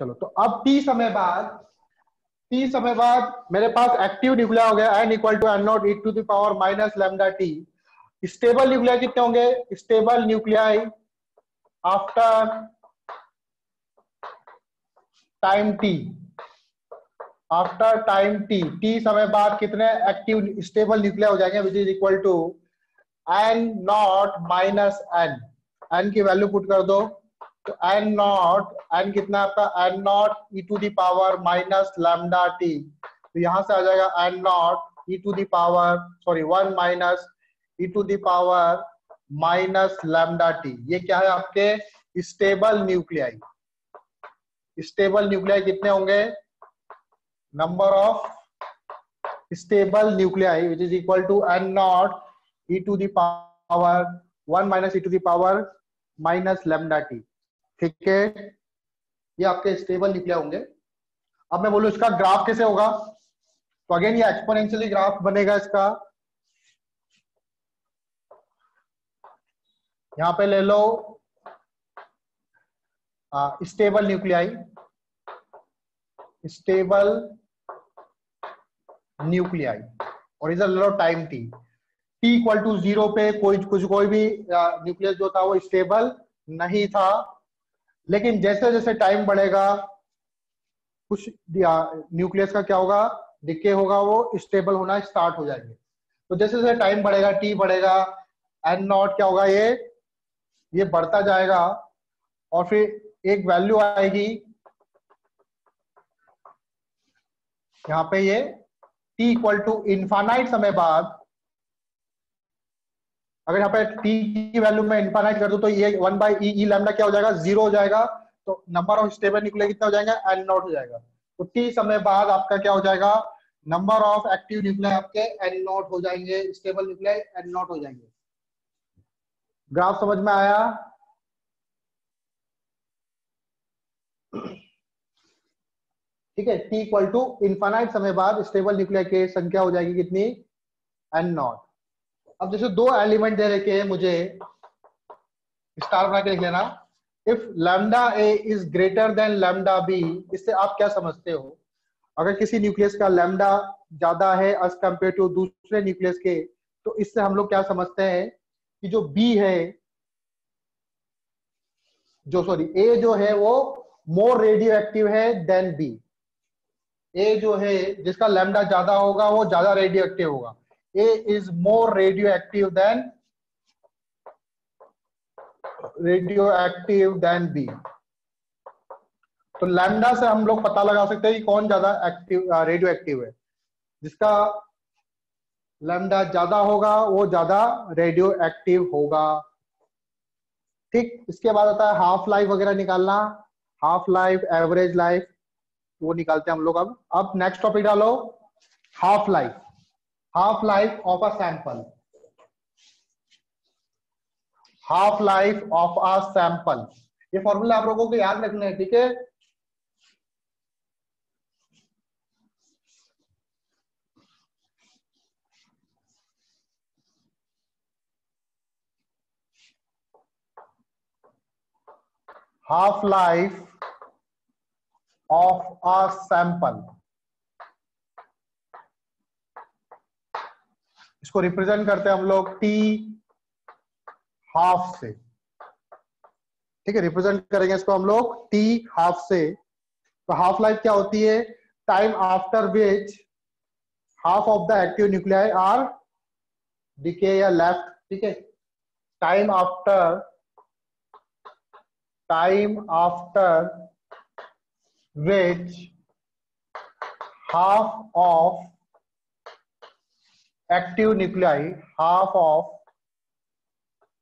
चलो तो अब टी समय बाद टी समय बाद मेरे पास एक्टिव न्यूक्लिया हो गया N equal to N nought e to the power minus lambda t stable nuclei कितने होंगे? Stable nuclei after time t after time t t समय बाद कितने एक्टिव स्टेबल न्यूक्लिया हो जाएँगे which is equal to N nought minus N N की value put कर दो। एन नॉट एन कितना आपका? N nought e to the power minus lambda t तो यहाँ से आ जाएगा N nought e to the power sorry one minus e to the power minus lambda t ये क्या है आपके? स्टेबल न्यूक्लियाई स्टेबल न्यूक्लियाई कितने होंगे? Number of stable nuclei which is equal to N nought e to the power one minus e to the power minus lambda t ठीक है? ये आपके स्टेबल न्यूक्लिया होंगे। अब मैं बोलू, इसका ग्राफ कैसे होगा? तो अगेन ये एक्सपोनेंशियली ग्राफ बनेगा इसका। यहाँ पे ले लो। स्टेबल न्यूक्लियाई स्टेबल न्यूक्लियाई और इधर ले लो time t t equal to zero पे कोई, कुछ कोई भी न्यूक्लियस जो था वो स्टेबल नहीं था। लेकिन जैसे जैसे टाइम बढ़ेगा, कुछ न्यूक्लियस का क्या होगा? डिके होगा, वो स्टेबल होना स्टार्ट हो जाएँगे। तो जैसे जैसे टाइम बढ़ेगा टी बढ़ेगा एन नॉट क्या होगा ये? ये बढ़ता जाएगा और फिर एक वैल्यू आएगी। यहाँ पे ये टी इक्वल टू इन्फानाइट समय बाद अगर यहाँ पे टी की वैल्यू में इन्फानाइट कर दू तो ये वन बाई ई लैमडा क्या हो जाएगा? ज़ीरो हो जाएगा। तो नंबर ऑफ़ स्टेबल न्यूक्लियर कितना हो जाएगा? एन नॉट हो जाएगा। तो टी समय बाद आपका क्या हो जाएगा? नंबर ऑफ़ एक्टिव न्यूक्लियर आपके एन नॉट हो जाएँगे। स्टेबल न्यूक्लियर एन नॉट हो जाएँगे। ग्राफ समझ में आया? ठीक है। टी इक्वल टू इन्फानाइट समय बाद स्टेबल न्यूक्लियर की संख्या हो जाएगी कितनी? एन नॉट अब जैसे दो एलिमेंट दे रखे हैं मुझे, स्टार बना के लिख लेना। If lambda A is greater than lambda B इससे आप क्या समझते हो? अगर किसी न्यूक्लियस का लैम्डा ज़्यादा है एज कंपेयर टू दूसरे न्यूक्लियस के तो इससे हम लोग क्या समझते हैं कि जो बी है, जो सॉरी ए जो है वो मोर रेडियो एक्टिव है देन बी ए जो है, जिसका लैम्डा ज़्यादा होगा, वो ज़्यादा रेडियो एक्टिव होगा। A is more radioactive than radioactive than B. तो लैम्डा से हम लोग पता लगा सकते हैं कि कौन ज़्यादा एक्टिव रेडियो एक्टिव है। जिसका लैम्डा ज़्यादा होगा, वो ज़्यादा रेडियो एक्टिव होगा। ठीक, इसके बाद आता है हाफ़ लाइफ वगैरह निकालना। हाफ़ लाइफ एवरेज लाइफ वो निकालते हैं हम लोग अब। अब नेक्स्ट टॉपिक डालो। Half life half life of a sample half life of a sample ये फॉर्मूला आप लोगों को याद रखना है ठीक है half life of a sample इसको रिप्रेजेंट करते हैं हम लोग टी हाफ़ से। ठीक है, रिप्रेजेंट करेंगे इसको हम लोग टी हाफ़ से। तो हाफ़ लाइफ क्या होती है? Time after which half of the active nuclei are decay या लेफ़्ट। ठीक है, time after time after which half of active nuclei, half of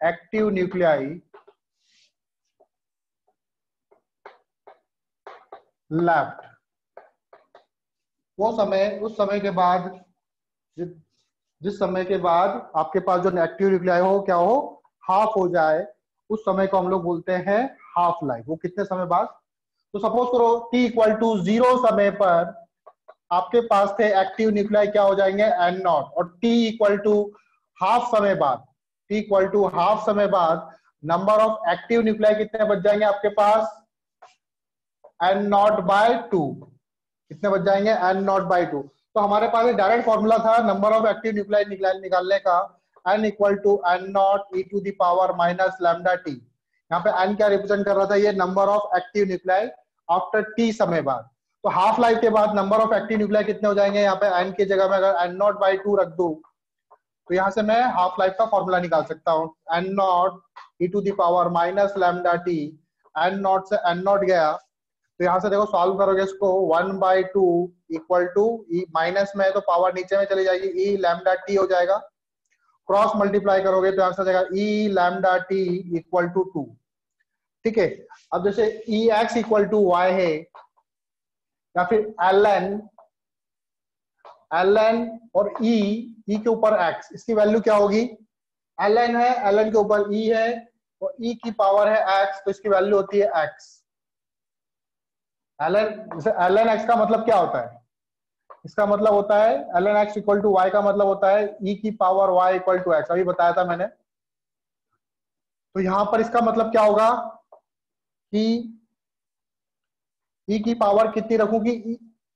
active nuclei left. वो समय, उस समय के बाद जिस समय के बाद आपके पास जो एक्टिव न्यूक्लियाई हो, क्या हो? हाफ़ हो जाए। उस समय को हम लोग बोलते हैं हाफ़ लाइफ वो कितने समय बाद? तो सपोज़ करो टी इक्वल टू ज़ीरो समय पर आपके पास थे एक्टिव न्यूक्लियाई क्या हो जाएँगे? एन नॉट और टी इक्वल टू हाफ़ समय बाद टी इक्वल टू हाफ़ समय बाद नंबर ऑफ़ एक्टिव न्यूक्लियाई कितने बच जाएँगे आपके पास? एन नॉट बाय टू कितने बच जाएँगे? एन नॉट बाय टू तो हमारे पास एक डायरेक्ट फॉर्मूला था नंबर ऑफ़ एक्टिव न्यूक्लियाई निकालने का। N equal to N nought e to the power minus lambda t यहाँ पे एन क्या रिप्रेजेंट कर रहा था? ये number of active nuclei after t समय बाद। तो हाफ़ लाइफ के बाद नंबर ऑफ़ एक्टिव न्यूक्लियाई कितने हो जाएँगे? यहाँ पे एन की जगह में अगर एन नॉट बाई टू रख दू तो यहाँ से मैं हाफ़ लाइफ का फॉर्मूला निकाल सकता हूँ। N nought e to the power minus lambda t N nought से एन नॉट गया तो यहाँ से देखो सॉल्व करोगे इसको one by two equal to minus में तो पावर नीचे में चली जाएगी ई लैमडा टी हो जाएगा। क्रॉस मल्टीप्लाई करोगे तो आंसर जाएगा e lambda t equal to two ठीक है? अब जैसे e x equal to y है या फिर एल एन एल एन और ई e, ई e के ऊपर एक्स इसकी वैल्यू क्या होगी? एल एन है एल एन के ऊपर ई e है और ई e की पावर है एक्स तो इसकी वैल्यू होती है x L N L N x का मतलब क्या होता है? इसका मतलब होता है L N x equal to y का मतलब होता है ई e की power y equal to x अभी बताया था मैंने। तो यहाँ पर इसका मतलब क्या होगा? कि ई e की पावर कितनी रखूँगी?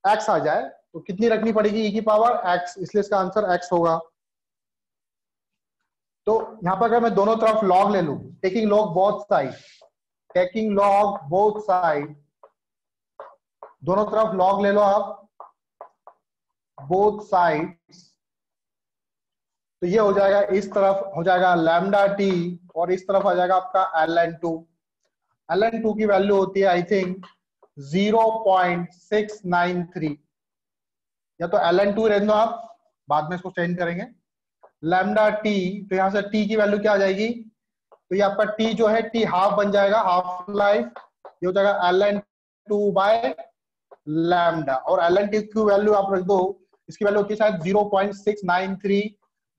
एक्स आ जाए तो कितनी रखनी पड़ेगी ई e की पावर एक्स इसलिए इसका आंसर एक्स होगा। तो यहाँ पर अगर मैं दोनों तरफ़ लॉग ले लू taking log both side taking log both side दोनों तरफ़ लॉग ले लो आप बोथ साइड तो ये हो जाएगा, इस तरफ़ हो जाएगा लैमडा टी और इस तरफ़ आ जाएगा आपका L N two L N two की वैल्यू होती है आई थिंक 0.693 या तो एल एन टू रहने दो आप, बाद में इसको चेंज करेंगे। लैमडा टी तो यहाँ से टी की वैल्यू क्या आ जाएगी? तो ये आपका टी जो है टी हाफ़ बन जाएगा हाफ़ लाइफ ये हो जाएगा L N two by lambda और एल एन टी की वैल्यू आप रख दो, इसकी वैल्यू होती है शायद zero point six nine three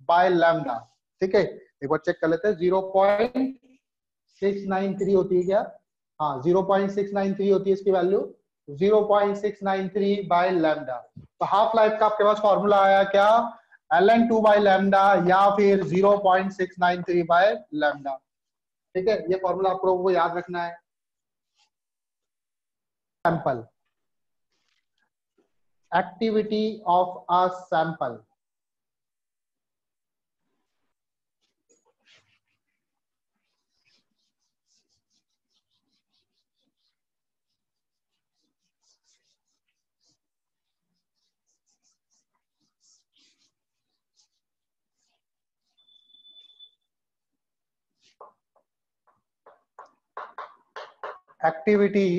by lambda ठीक है? एक बार चेक कर लेते हैं zero point six nine three होती है क्या? हाँ zero point six nine three होती है इसकी value zero point six nine three by lambda तो हाफ़ लाइफ का आपके पास फॉर्मूला आया क्या? L N two by lambda या फिर zero point six nine three by lambda ठीक है? ये फॉर्मूला आप लोगों को याद रखना है। Sample activity of a sample activity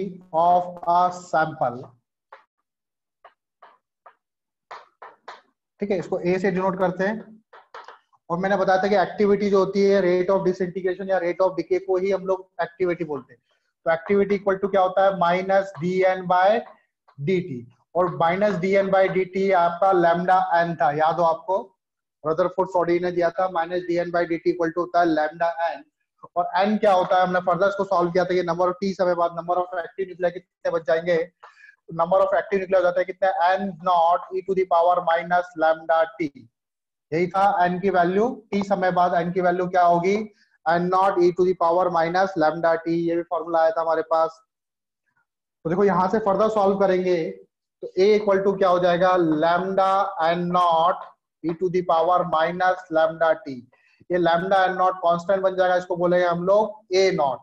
of a sample. ठीक है, इसको ए से डिनोट करते हैं। और मैंने बताया था कि एक्टिविटी जो होती है रेट ऑफ़ डिसइंटीग्रेशन या रेट ऑफ़ डिके को ही हम लोग एक्टिविटी बोलते हैं। तो एक्टिविटी इक्वल टू क्या होता है? Minus D N by D T और minus D N by D T आपका लैमडा एन था। याद हो आपको? रदरफोर्ड फॉडी ने दिया था minus D N by D T equal to होता है लैमडा एन और एन क्या होता है? हमने फर्दर इसको सॉल्व किया था नंबर ऑफ़ टी समय बाद नंबर ऑफ़ एक्टिव न्यूक्लिया कितने बच जाएँगे? नंबर ऑफ़ एक्टिव न्यूक्लिया हो जाता है कितने? N not e to the power minus lambda T यही था एन की वैल्यू टी समय बाद एन की वैल्यू क्या होगी? N not e to the power minus lambda T ये भी फॉर्मूला आया था हमारे पास। तो देखो, यहाँ से फर्दर सॉल्व करेंगे तो ए इक्वल टू क्या हो जाएगा? Lambda N not e to the power minus lambda T ये लैमडा एन नॉट कॉन्स्टेंट बन जाएगा, इसको बोलेंगे हम लोग ए नॉट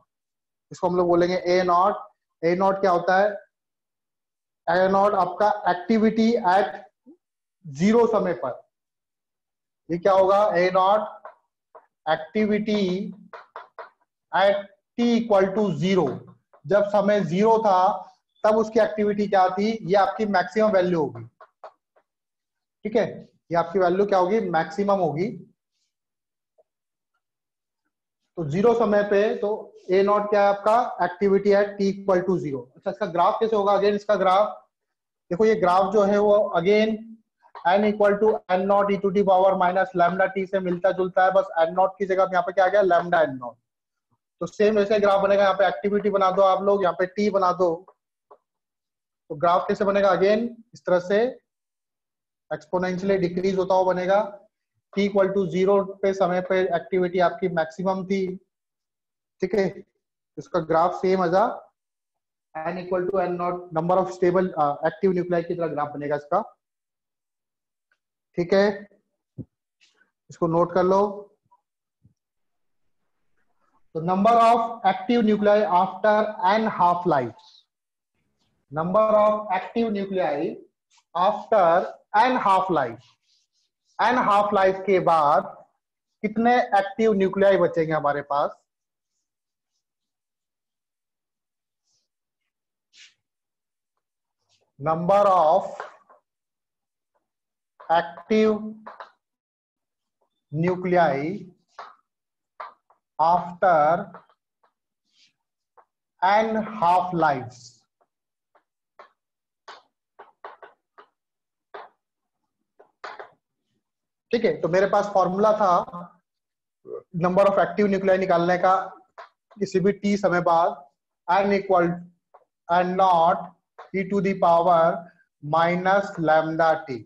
इसको हम लोग बोलेंगे ए नॉट ए नॉट क्या होता है? ए नॉट आपका एक्टिविटी एट ज़ीरो समय पर। ये क्या होगा? A not activity at T equal to zero जब समय ज़ीरो था, तब उसकी एक्टिविटी क्या थी? ये आपकी मैक्सिमम वैल्यू होगी। ठीक है? ये आपकी वैल्यू क्या होगी? मैक्सिमम होगी। तो ज़ीरो समय पे तो ए नॉट क्या है आपका? एक्टिविटी है टी इक्वल टू ज़ीरो अच्छा इसका ग्राफ कैसे होगा? अगेन इसका ग्राफ देखो, ये ग्राफ जो है वो again N equal to N not e to the power minus lambda T से मिलता जुलता है। बस एन नॉट की जगह यहाँ पे क्या आ गया? लैमडा एन नॉट तो सेम ऐसे ग्राफ बनेगा। यहाँ पे एक्टिविटी बना दो आप लोग। यहाँ पे टी बना दो। तो ग्राफ कैसे बनेगा? अगेन इस तरह से एक्सपोनेंशियली डिक्रीज होता हुआ बनेगा। इक्वल टू ज़ीरो पे समय पे एक्टिविटी आपकी मैक्सिमम थी। ठीक है? इसका ग्राफ सेम अजा N equal to N not number of stable active nuclei की तरह ग्राफ बनेगा इसका। ठीक है? इसको नोट कर लो। तो number of active nuclei after N half life number of active nuclei after N half life N half life के बाद कितने एक्टिव न्यूक्लियाई बचेंगे हमारे पास? Number of active nuclei after N half life ठीक है तो मेरे पास फॉर्मूला था नंबर ऑफ़ एक्टिव न्यूक्लियाई निकालने का, किसी भी टी समय बाद N equal N not e to the power minus lambda T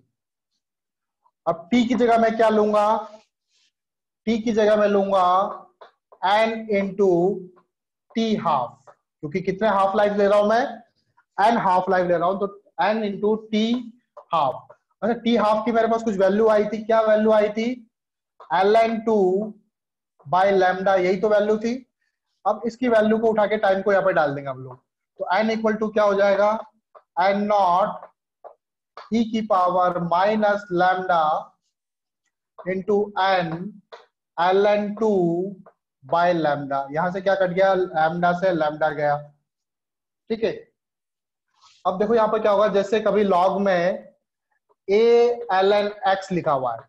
अब टी की जगह मैं क्या लूँगा? टी की जगह मैं लूँगा n इंटू टी हाफ़ क्योंकि कितने हाफ़ लाइफ ले रहा हूँ मैं? एन हाफ़ लाइफ ले रहा हूँ तो एन इंटू टी हाफ़ अच्छा टी हाफ़ की मेरे पास कुछ वैल्यू आई थी। क्या वैल्यू आई थी? L N two by lambda यही तो वैल्यू थी। अब इसकी वैल्यू को उठा के टाइम को यहाँ पे डाल देंगे हम लोग। तो एन इक्वल टू क्या हो जाएगा? एन नॉट ई की power minus lambda into N L N two by lambda यहाँ से क्या कट गया? लैमडा से लैमडा गया। ठीक है? अब देखो यहाँ पर क्या होगा? जैसे कभी लॉग में ए एल एन एक्स लिखा हुआ है।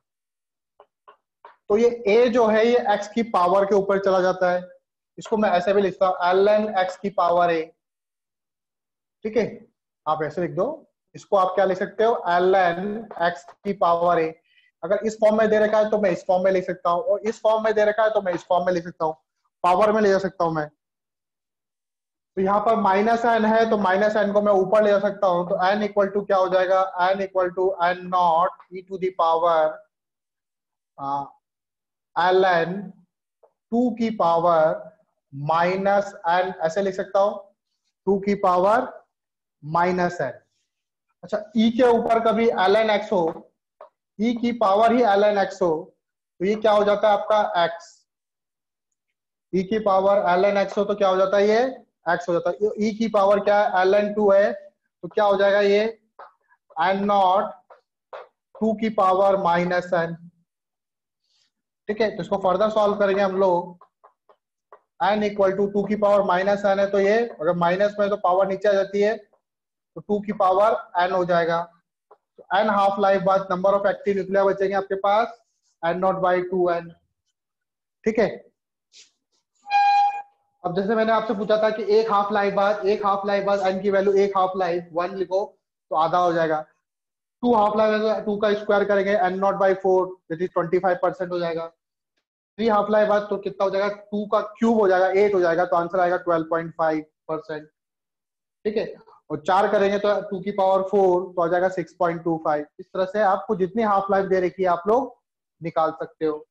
तो ये ए जो है, ये एक्स की पावर के ऊपर चला जाता है। इसको मैं ऐसे भी लिखता हूँ एल एन एक्स की पावर ए ठीक है? आप ऐसे लिख दो। इसको आप क्या लिख सकते हो? एल एन एक्स की पावर ए अगर इस फॉर्म में दे रखा है तो मैं इस फॉर्म में लिख सकता हूँ। और इस फॉर्म में दे रखा है तो मैं इस फॉर्म में लिख सकता हूँ। पावर में ले जा सकता हूँ मैं। तो यहाँ पर माइनस एन है तो माइनस एन को मैं ऊपर ले जा सकता हूँ तो एन इक्वल टू क्या हो जाएगा? N equal to N not e to the power L N two की पावर माइनस एन ऐसे लिख सकता हूँ टू की पावर माइनस एन अच्छा ई e के ऊपर कभी एल एन एक्स हो ई e की पावर ही एल एन एक्स हो तो ये क्या हो जाता है आपका एक्स ई e की पावर एल एन एक्स हो तो क्या हो जाता है ये? एक्स हो जाता है। ई की पावर क्या है? एल एन टू है। तो क्या हो जाएगा ये? एन नॉट टू की पावर माइनस एन ठीक है? तो इसको फर्दर सॉल्व करेंगे हम लोग। एन इक्वल टू टू की पावर माइनस एन है तो ये। अगर माइनस में तो पावर नीचे आ जाती है। तो टू की पावर एन हो जाएगा। तो एन हाफ़ लाइफ बाद नंबर ऑफ़ एक्टिव न्यूक्लियर बचेंगे आपके पास। N not by two N ठीक है? अब जैसे मैंने आपसे पूछा था कि एक हाफ़ लाइफ बाद, एक हाफ़ लाइफ बाद एन की वैल्यू एक हाफ़ लाइफ वन लिखो तो आधा हो जाएगा। टू हाफ़ लाइफ टू का स्क्वायर करेंगे N not by four that twenty five percent हो जाएगा। थ्री हाफ़ लाइफ बाद तो कितना हो जाएगा? टू का क्यूब हो जाएगा एट हो जाएगा तो आंसर आएगा ट्वेल्व पॉइंट फाइव परसेंट ठीक है? और चार करेंगे तो टू की पावर फोर तो आ जाएगा सिक्स पॉइंट टू फाइव इस तरह से आपको जितनी हाफ़ लाइफ दे रखी है, आप लोग निकाल सकते हो।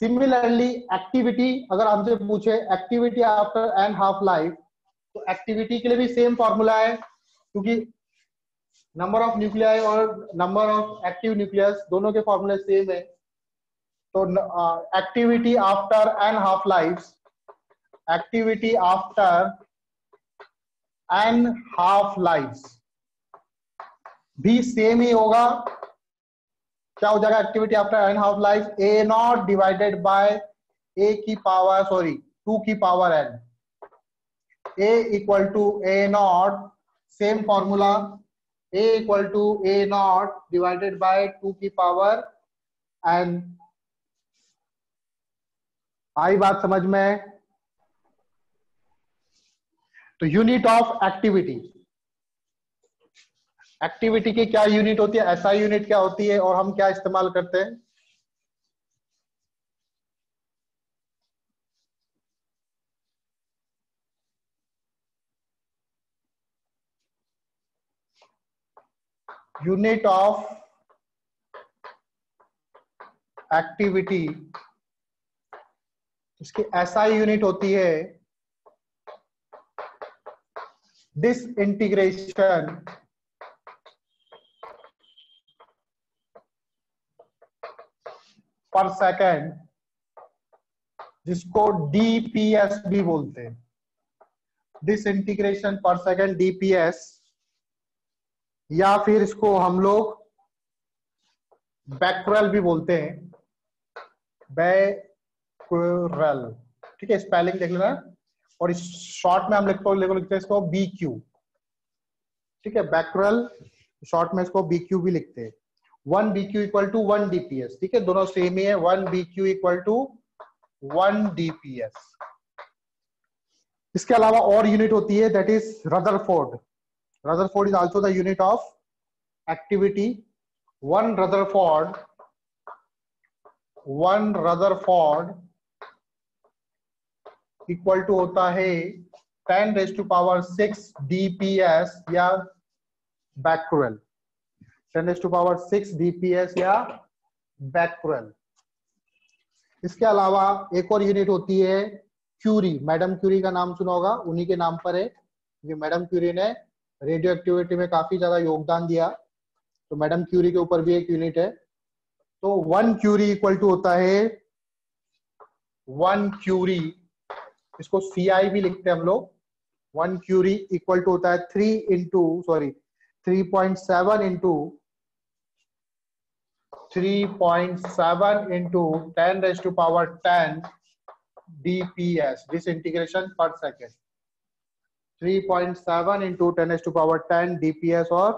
सिमिलरली एक्टिविटी अगर हमसे पूछे activity after N half life तो एक्टिविटी के लिए भी सेम फॉर्मूला है, क्योंकि नंबर ऑफ़ न्यूक्लियाई और नंबर ऑफ़ एक्टिव न्यूक्लियस दोनों के फॉर्मूले सेम है। तो activity after N half life activity after N half life भी सेम ही होगा। क्या हो जाएगा? Activity after N half life A not divided by A की पावर सॉरी टू की power N A equal to A not same formula A equal to A not divided by two की power N आई बात समझ में? तो unit of activity activity की क्या यूनिट होती है? ऐसा यूनिट क्या होती है? और हम क्या इस्तेमाल करते हैं? यूनिट ऑफ़ एक्टिविटी इसकी ऐसा यूनिट होती है disintegration. पर सेकेंड जिसको डीपीएस भी बोलते हैं। डिसइंटीग्रेशन पर सेकेंड डीपीएस या फिर इसको हम लोग बैक्यूरल भी बोलते हैं। बैक्यूरल ठीक है स्पेलिंग देख लेना। और इस शॉर्ट में हम लिखते लिखते हैं इसको बी क्यू ठीक है बैक्यूरल शॉर्ट में इसको बी क्यू भी लिखते हैं। One B Q equal to one DPS ठीक है? दोनों सेम ही है, one B Q equal to one DPS इसके अलावा और यूनिट होती है that is Rutherford Rutherford is also the unit of activity one Rutherford one Rutherford equal to होता है ten raise to power six DPS या becquerel ten raise to power six DPS या becquerel इसके अलावा एक और यूनिट होती है क्यूरी। मैडम क्यूरी का नाम सुना होगा, उन्हीं के नाम पर है। क्योंकि मैडम क्यूरी ने रेडियो एक्टिविटी में काफ़ी ज़्यादा योगदान दिया। तो मैडम क्यूरी के ऊपर भी एक यूनिट है। तो वन क्यूरी इक्वल टू होता है वन क्यूरी। इसको सी आई भी लिखते हैं हम लोग। वन क्यूरी इक्वल टू होता है three into sorry three point seven into three point seven into ten raise to power ten dps disintegration per second. 3.7 into 10 s to power 10 dps और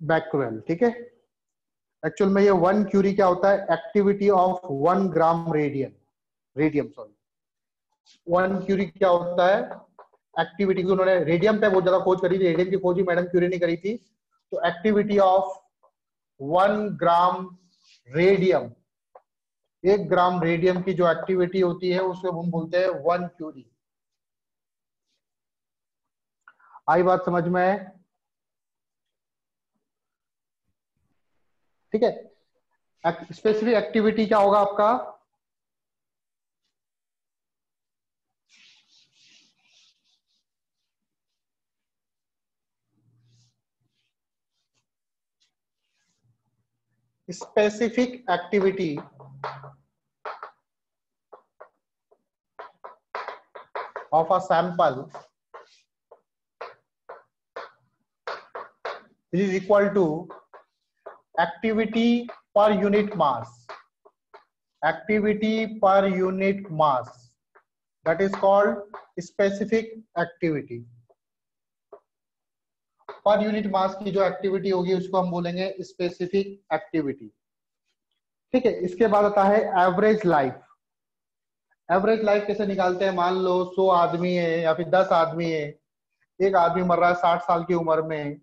becquerel ठीक है? एक्चुअल में ये one Curie क्या होता है? Activity of one gram radium radium sorry one Curie क्या होता है? एक्टिविटी उन्होंने रेडियम पे बहुत ज़्यादा खोज करी थी रेडियम की खोज ही मैडम क्यूरी ने करी थी। तो activity of one gram radium एक ग्राम रेडियम की जो एक्टिविटी होती है उसको हम बोलते हैं वन क्यूरी आई बात समझ में ठीक है? स्पेसिफिक एक्टिविटी क्या होगा आपका? Specific activity. Of a sample. Is equal to activity per unit mass. Activity per unit mass. That is called specific activity per unit mass की जो एक्टिविटी होगी, उसको हम बोलेंगे स्पेसिफिक एक्टिविटी ठीक है, इसके बाद आता है एवरेज लाइफ एवरेज लाइफ कैसे निकालते हैं? मान लो सौ आदमी है या फिर दस आदमी है। एक आदमी मर रहा है साठ साल की उम्र में।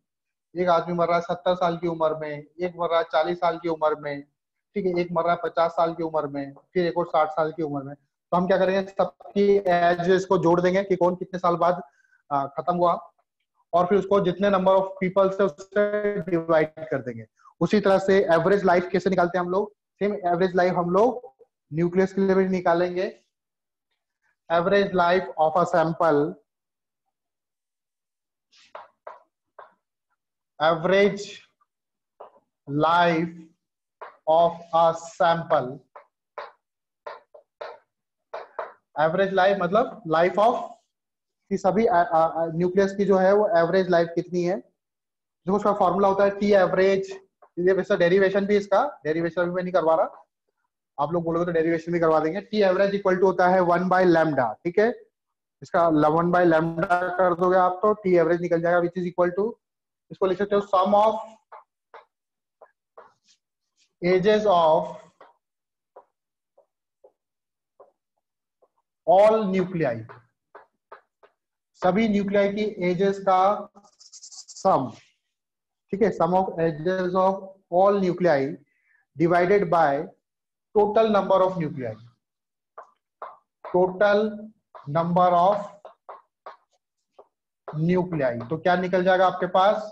एक आदमी मर रहा है सत्तर साल की उम्र में। एक मर रहा है चालीस साल की उम्र में। ठीक है, एक मर रहा है पचास साल की उम्र में, फिर एक और साठ साल की उम्र में। तो हम क्या करेंगे? सबकी एज को जोड़ देंगे कि कौन कितने साल बाद खत्म हुआ। और फिर उसको जितने नंबर ऑफ़ पीपल से उससे डिवाइड कर देंगे। उसी तरह से एवरेज लाइफ कैसे निकालते हैं हम लोग? सेम एवरेज लाइफ हम लोग न्यूक्लियस के लिए भी निकालेंगे। Average life of a sample average life of a sample average life मतलब लाइफ ऑफ़ कि सभी न्यूक्लियस की जो है वो एवरेज लाइफ कितनी है? जो उसका फॉर्मूला होता है टी एवरेज ये वैसा डेरिवेशन भी इसका डेरिवेशन भी मैं नहीं करवा रहा। आप लोग बोलोगे तो डेरिवेशन भी करवा देंगे। टी एवरेज इक्वल टू होता है वन बाय लैमडा ठीक है? इसका वन बाय लैमडा कर दोगे आप तो टी एवरेज निकल जाएगा विच इज़ इक्वल टू इसको लिख सकते हो sum of ages of all nuclei सभी न्यूक्लियाई की एजेस का सम, ठीक है, sum of ages of all nuclei divided by total number of nuclei total number of nuclei तो क्या निकल जाएगा आपके पास?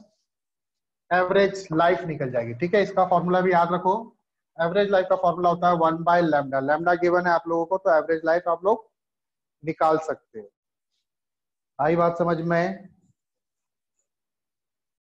एवरेज लाइफ निकल जाएगी, ठीक है, इसका फॉर्मूला भी याद रखो। एवरेज लाइफ का फॉर्मूला होता है one by lambda. Lambda given है आप लोगों को तो एवरेज लाइफ आप लोग निकाल सकते हो। आई बात समझ में?